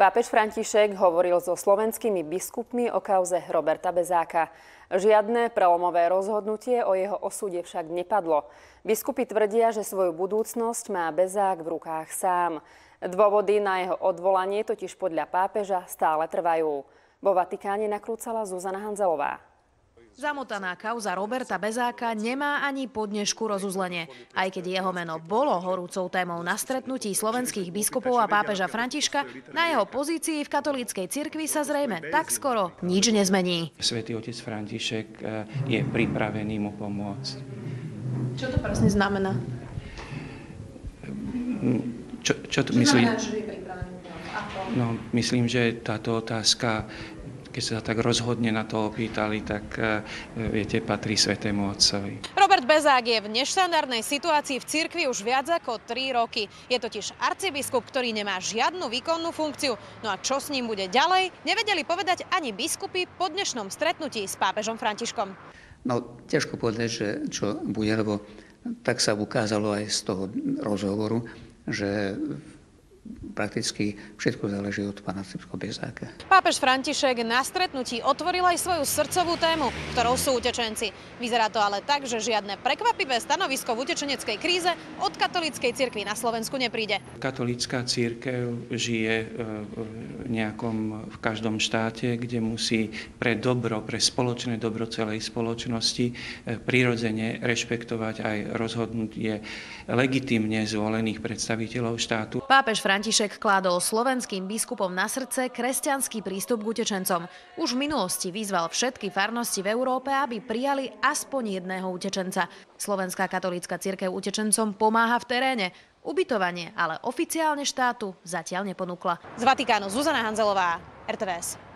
Pápež František hovoril so slovenskými biskupmi o kauze Roberta Bezáka. Žiadne prelomové rozhodnutie o jeho osude však nepadlo. Biskupy tvrdia, že svoju budúcnosť má Bezák v rukách sám. Dôvody na jeho odvolanie totiž podľa pápeža stále trvajú. Vo Vatikáne nakrúcala Zuzana Hanzelová. Zamotaná kauza Roberta Bezáka nemá ani podnešku rozuzlenie. Aj keď jeho meno bolo horúcou témou na stretnutí slovenských biskupov a pápeža Františka, na jeho pozícii v katolíckej cirkvi sa zrejme tak skoro nič nezmení. Svetý otec František eh, je pripravený mu pomôcť. Čo to presne znamená? Čo, čo to myslí? No, myslím, že táto otázka keď sa tak rozhodne na to opýtali, tak e, viete, patrí Svetému Otcovi. Robert Bezák je v neštandardnej situácii v cirkvi už viac ako 3 roky. Je totiž arcibiskup, ktorý nemá žiadnu výkonnú funkciu. No a čo s ním bude ďalej, nevedeli povedať ani biskupy po dnešnom stretnutí s pápežom Františkom. No, ťažko povedať, že čo bude, lebo tak sa ukázalo aj z toho rozhovoru, že prakticky všetko záleží od pána Cipsko Bezáka. Pápež František na stretnutí otvoril aj svoju srdcovú tému, ktorou sú utečenci. Vyzerá to ale tak, že žiadne prekvapivé stanovisko v utečeneckej kríze od katolíckej cirkvi na Slovensku nepríde. Katolícka církev žije e, v nejakom, v každom štáte, kde musí pre dobro, pre spoločné dobro celej spoločnosti e, prirodzene rešpektovať aj rozhodnutie legitimne zvolených predstaviteľov štátu. Pápež František kládol slovenským biskupom na srdce kresťanský prístup k utečencom. Už v minulosti vyzval všetky farnosti v Európe, aby prijali aspoň jedného utečenca. Slovenská katolícka církev utečencom pomáha v teréne. Ubytovanie ale oficiálne štátu zatiaľ neponúkla. Z Vatikánu Zuzana Hanzelová, RTVS.